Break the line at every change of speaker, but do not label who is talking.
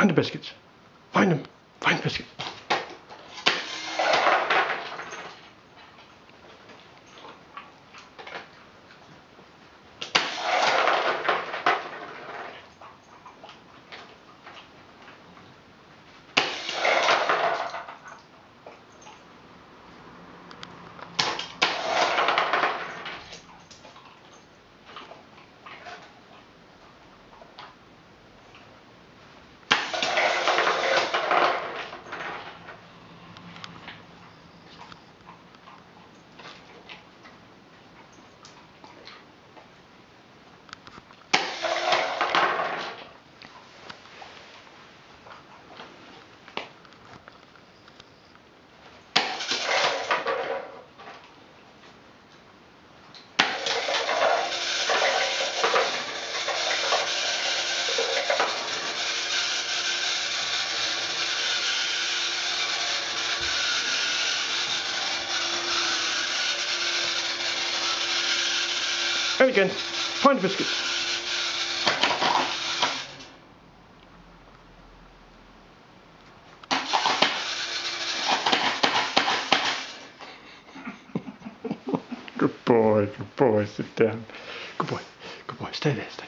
Find the biscuits. Find them. Find the biscuits. And again, find the biscuits. good boy, good boy, sit down. Good boy, good boy, stay there, stay.